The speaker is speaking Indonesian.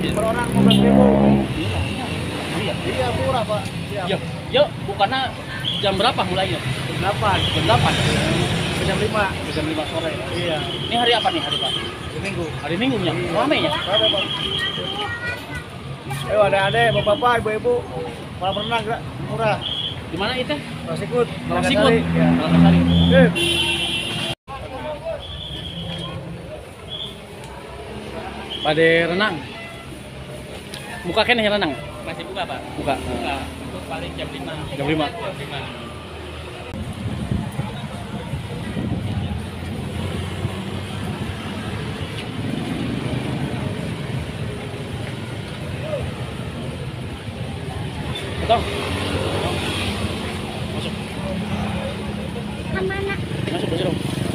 Per orang 15 ribu. Iya. Iya murah pak. Iya. Yuk, bukannya jam berapa mulainya? Delapan. Jam 8. Jam lima. Jam 5 sore. Iya. Ini hari apa nih hari Pak? Seminggu. Hari Minggunya. Rame ya? Ada bang. Ayo ada-ada, bapak-bapak, ibu-ibu. Malam renang nggak? Murah. Di mana itu? Mas ikut. Kalau sikut. Ya. Kalau sari. Eh, Pada renang. Buka kan renang? Masih buka, Pak? Buka. Buka. Untuk paling jam 5. Jam 5. Jam 5. Betul. Masuk. Masuk, masuk dong.